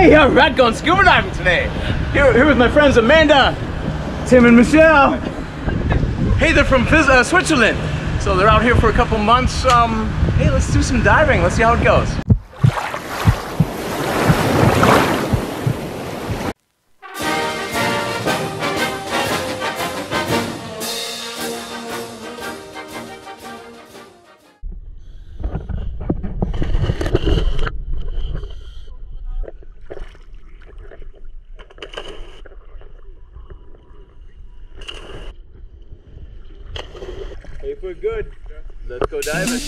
Hey, I'm Rat going scuba diving today. Here, here with my friends Amanda, Tim, and Michelle. Hey, they're from uh, Switzerland, so they're out here for a couple months. Um, hey, let's do some diving. Let's see how it goes. If we're good, let's go diving.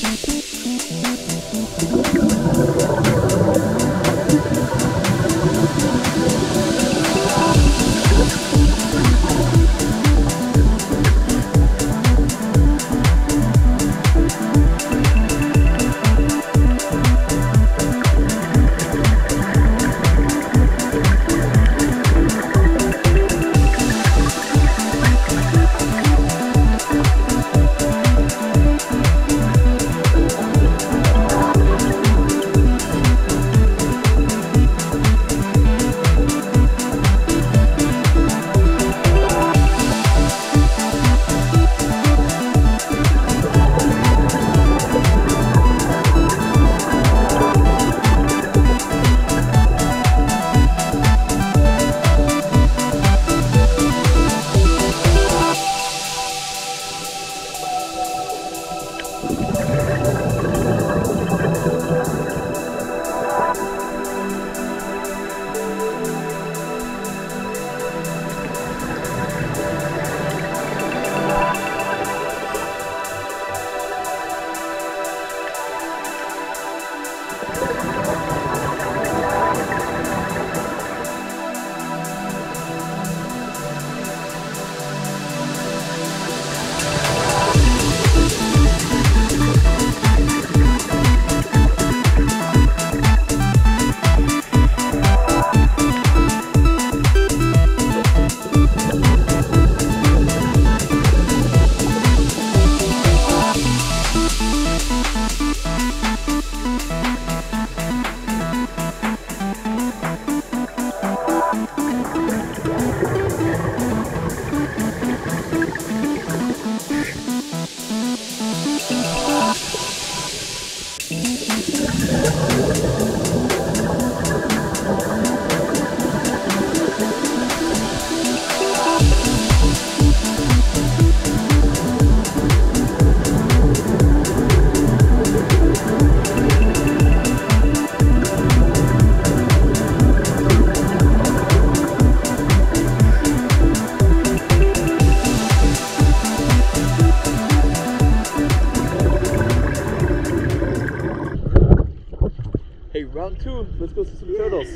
Hey, round two. Let's go see some turtles.